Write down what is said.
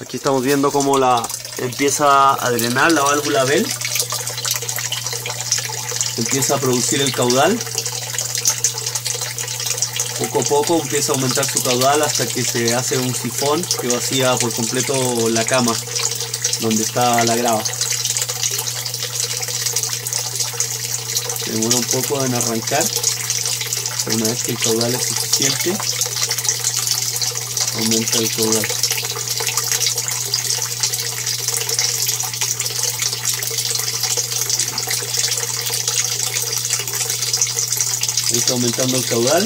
Aquí estamos viendo cómo la empieza a drenar la válvula Bell. Empieza a producir el caudal. Poco a poco empieza a aumentar su caudal hasta que se hace un sifón que vacía por completo la cama donde está la grava. Se demora un poco en arrancar, pero una vez que el caudal es suficiente, aumenta el caudal. Ahí está aumentando el caudal.